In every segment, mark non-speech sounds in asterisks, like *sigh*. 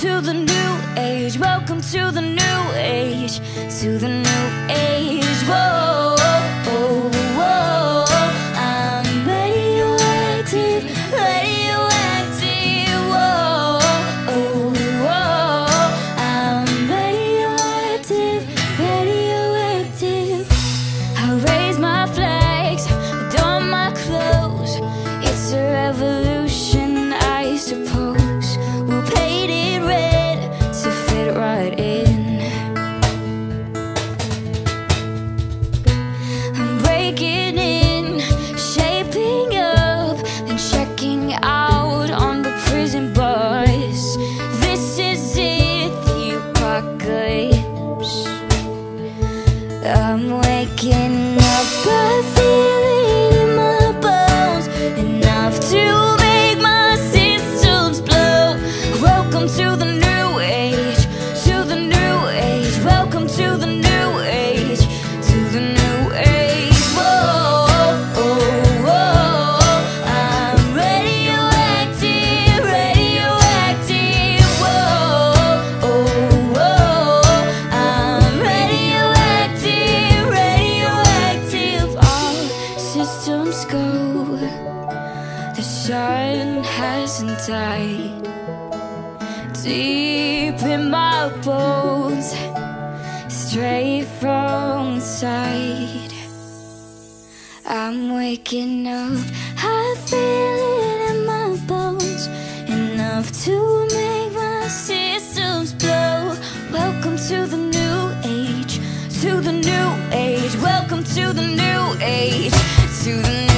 to the new age. Welcome to the new age. To the new age. Whoa. The sun hasn't died. Deep in my bones Straight from the side I'm waking up I feel it in my bones. Enough to make my systems blow. Welcome to the new age To the new age. Welcome to the new age To the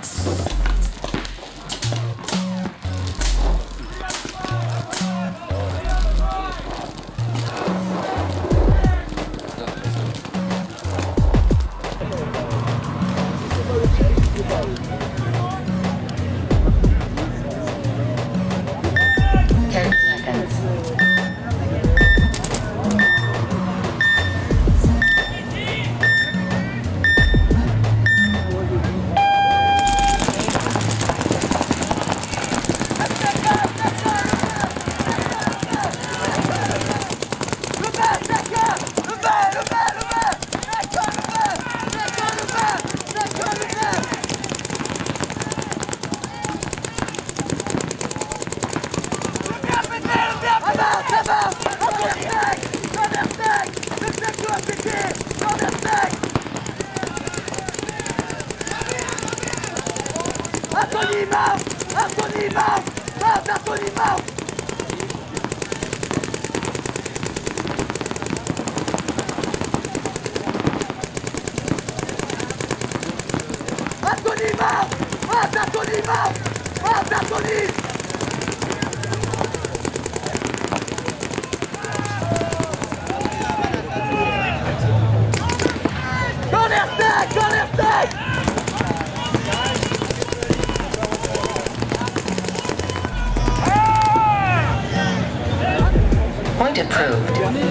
Dance. Approved.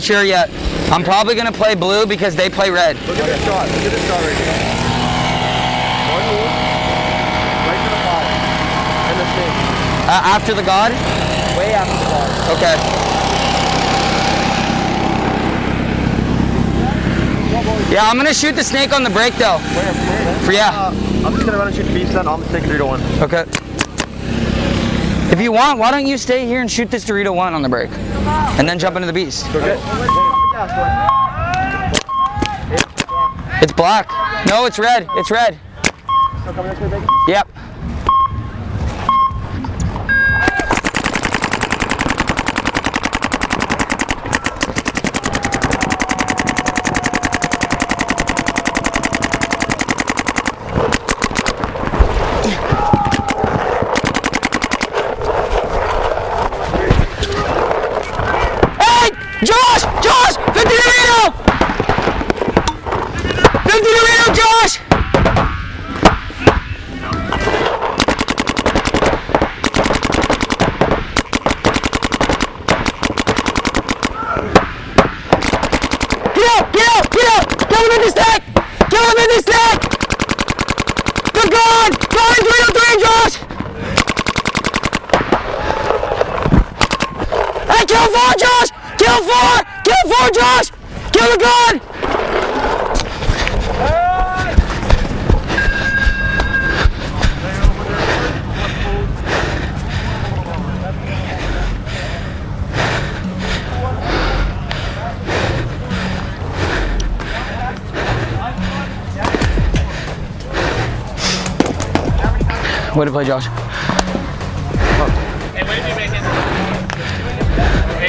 Not sure yet. I'm probably gonna play blue because they play red. Look at this shot. Look at this shot right here. One hole. Right to the bottom. And the snake. Uh, after the god? Way after the bottom. Okay. Yeah, I'm gonna shoot the snake on the break though. Where? Where? For yeah. Uh, I'm just gonna run and shoot the beast then. I'm taking 3 to 1. Okay. If you want, why don't you stay here and shoot this Dorito one on the break, and then jump into the beast? It's black. No, it's red. It's red. Yep. Hey! Josh! Josh! 50 Dorito! 50 Dorito, Josh! Get out! Get out! Get out! Kill him in the stack! Kill him in the stack! Good God! Go in 303, Josh! Hey, kill four, Josh! Kill four! Kill four, Josh! The God! Way to play, Josh. Hey,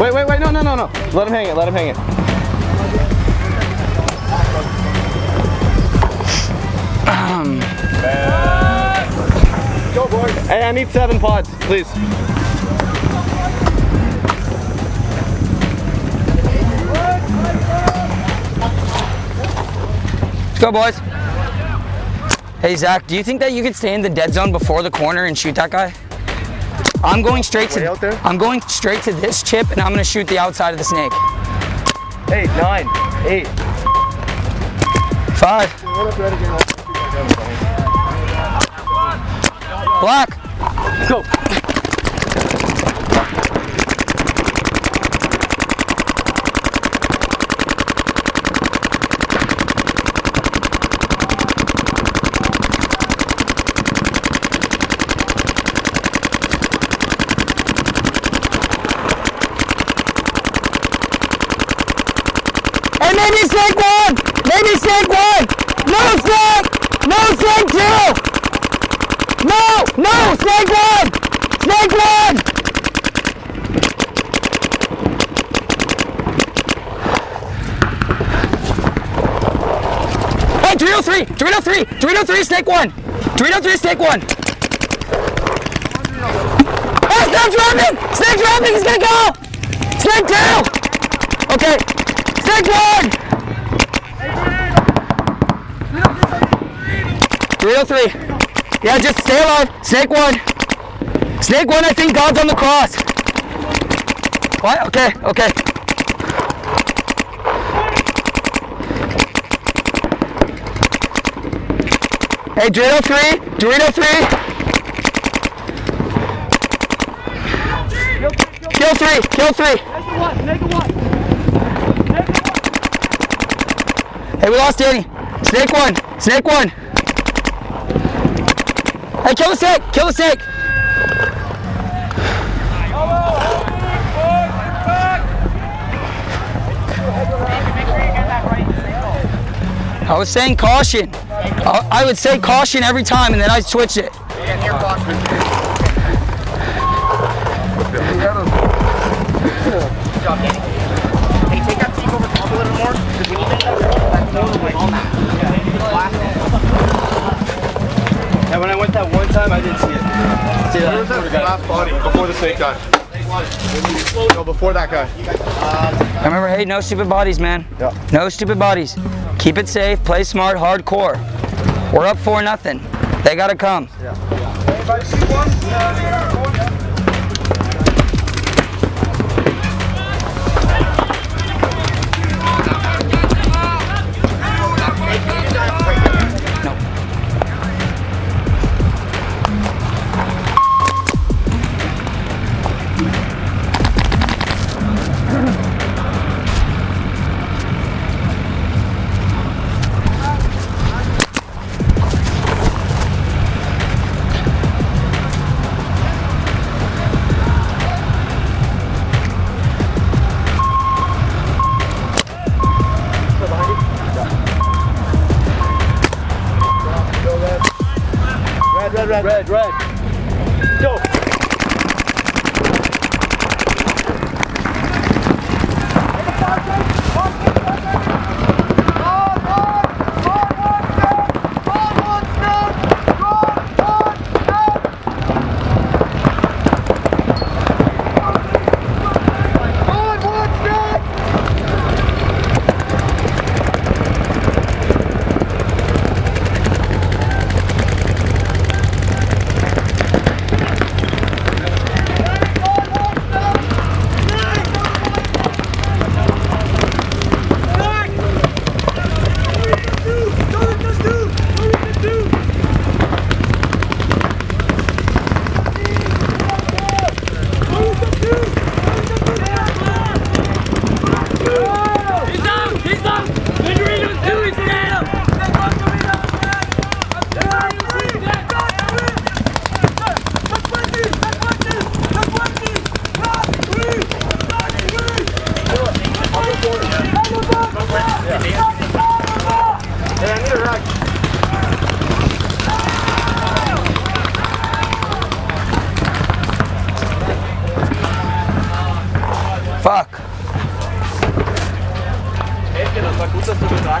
Wait, wait, wait, no, no, no, no. Let him hang it, let him hang it. Um *clears throat* boys Hey, I need seven pods, please. Let's go, boys. Hey, Zach, do you think that you could stay in the dead zone before the corner and shoot that guy? I'm going straight Way to out there? I'm going straight to this chip and I'm gonna shoot the outside of the snake. Eight, nine, eight. Five. Black. Go. Maybe snake one. Maybe snake one. No snake. No snake two. No, no, snake one. Snake one. Hey, Dorito three. Dorito three. Dorito three. Snake one. Dorito three. Snake one. Oh, hey, snake's dropping. Snake's dropping. He's gonna go. Snake two. Okay. Dorito oh three. Yeah, just stay alive. Snake one. Snake one, I think God's on the cross. What? Okay, okay. Hey, Dorito three. Dorito three. Kill three. Kill three. Hey, we lost Danny. Snake one. Snake one. Hey, kill the snake. Kill the snake. I was saying caution. I, would say caution every time, and then I switch it. And when I went that one time, I didn't see it. See that? Last body before the snake guy? No, before that guy. I remember, hey, no stupid bodies, man. Yeah. No stupid bodies. Keep it safe, play smart, hardcore. We're up for nothing. They gotta come. Yeah. Red, red.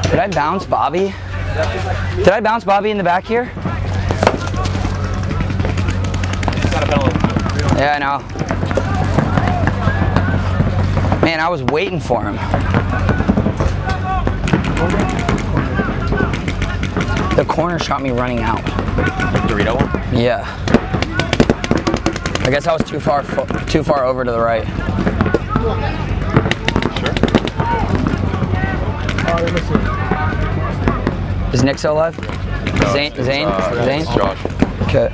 Did I bounce Bobby? Did I bounce Bobby in the back here? Yeah, I know. Man, I was waiting for him. The corner shot me running out. Dorito one? Yeah. I guess I was too far too far over to the right. Is Nick still alive? Zane? Uh, Zane? Zane? Josh. Okay.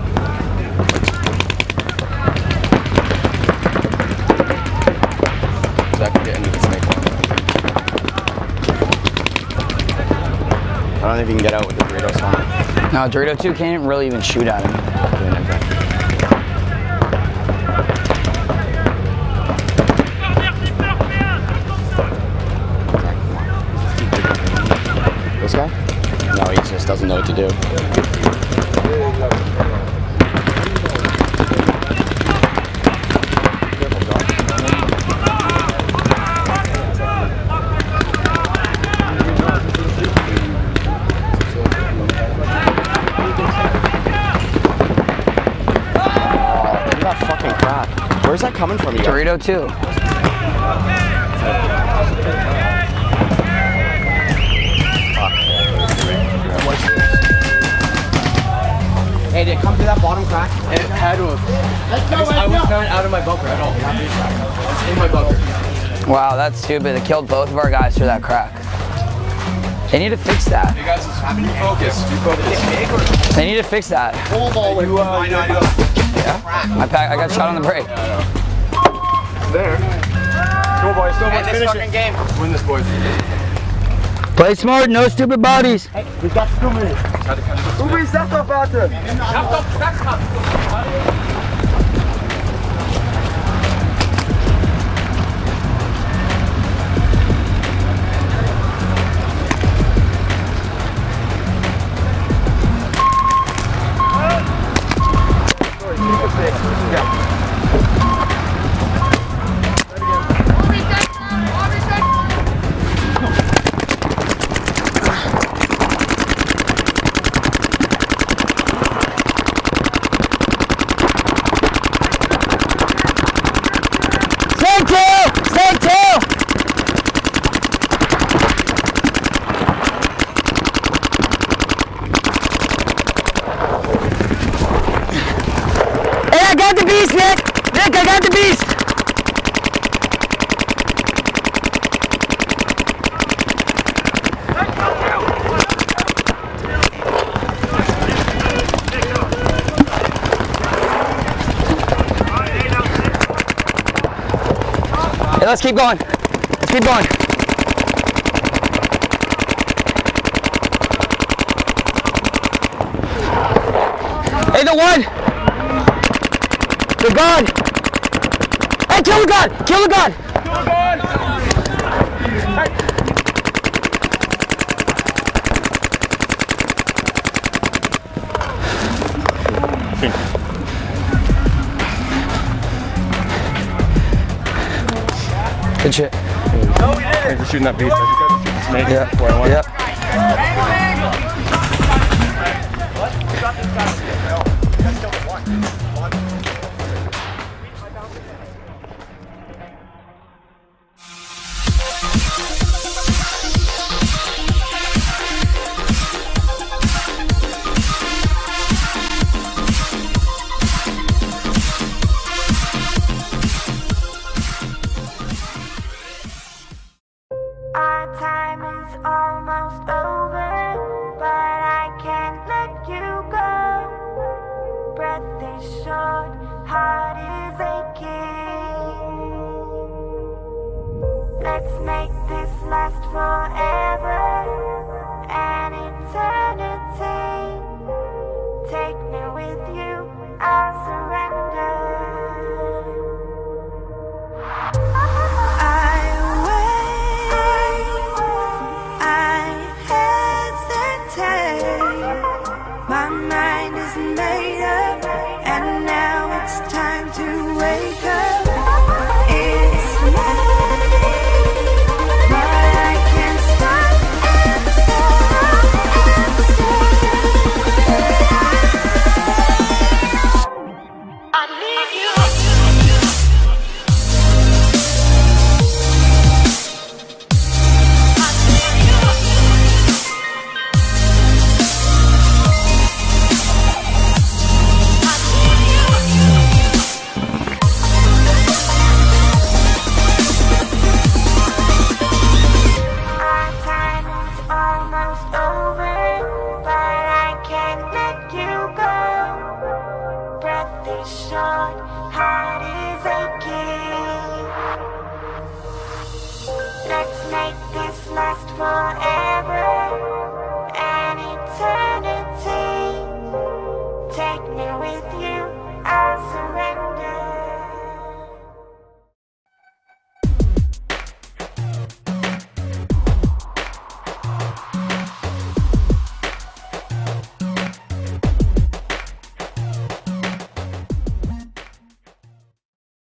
Zach can get into the snake. I don't think he can get out with the Dorito song. No, Dorito 2 can't really even shoot at him. Do. Look at that fucking crap. Where's that coming from? You guys? Dorito 2. It had to have. Let's go, I let's was go. not out of my bunker at all. It's in my bunker. Wow, that's stupid. It killed both of our guys through that crack. They need to fix that. You guys, just be focused. Be focused. They need to fix that. You, uh, I know, I pack, I got shot on the break. There. Go, boys. Go, boys. End this Finish fucking game. Win this, boys. Play smart, no stupid bodies. We got Scooby. Scooby, stop up out there. let's keep going. Let's keep going. Hey, the one. The god. Hey, kill the god. Kill the god. Good shit. Thanks for shooting that beast. Yeah. Yeah.